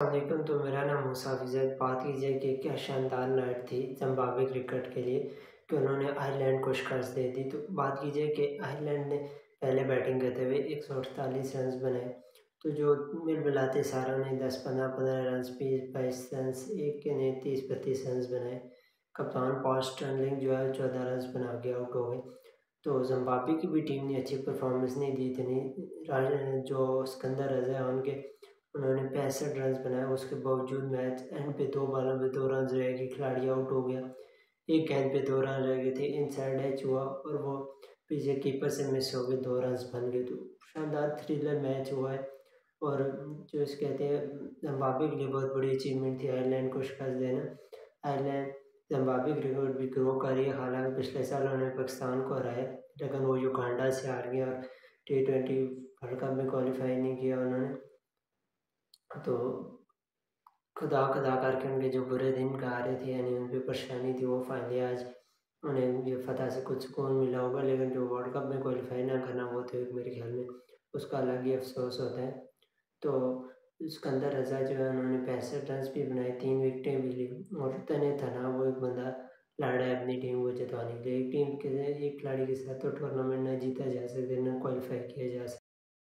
वालेकुम तो मेरा नाम मुसाफिज है बात कीजिए कि क्या शानदार नाइट थी जम्बावे क्रिकेट के लिए कि उन्होंने आयरलैंड को शिकस्त दे दी। तो बात कीजिए कि आयरलैंड ने पहले बैटिंग करते हुए एक सौ अड़तालीस रन बनाए। तो जो मिल मिलाते सारों ने दस, पंद्रह पंद्रह रन बीस, बाईस रन एक के ने तीस, बत्तीस रन बनाए। कप्तान पॉल स्टर्लिंग जो है, चौदह रन बना के आउट हो गए। तो जम्बावे की भी टीम ने अच्छी परफॉर्मेंस नहीं दी इतनी जो सिकंदर रजा उनके उन्होंने पैंसठ रन बनाए, उसके बावजूद मैच एंड पे दो बालों में दो रन रह गए, खिलाड़ी आउट हो गया। एक गेंद पे दो रन रह गए थे इन साइड एच हुआ और वो पीछे कीपर से मिस हो गए, दो रन बन गए। तो शानदार थ्रिलर मैच हुआ है और जो इस कहते हैं जम्बावे के लिए बहुत बड़ी अचीवमेंट थी आयरलैंड को शिकस्त देना। आयरलैंड जम्बावे क्रिकेट भी ग्रो कर रही है, हालाँकि पिछले साल उन्होंने पाकिस्तान को हराया, लेकिन वो युगांडा से हार गया और टी ट्वेंटी वर्ल्ड कप में क्वालिफाई नहीं किया उन्होंने। तो खुदा खुदा करके उनके जो बुरे दिन आ रहे थे, यानी उन पर परेशानी थी, वो फाइनली आज उन्हें ये फतह से कुछ सुकून मिला होगा, लेकिन जो वर्ल्ड कप में क्वालिफाई ना करना वो एक मेरे ख्याल में, उसका अलग ही अफसोस होता है। तो अंदर रजा जो है, उन्होंने पैंसठ रन भी बनाए, तीन विकटें भी ली, और तने तना वो एक बंदा लड़ है अपनी टीम को जितवाने के लिए, एक टीम के, एक खिलाड़ी के साथ तो टूर्नामेंट ना जीता जा सकता ना क्वालिफाई किया जा सकता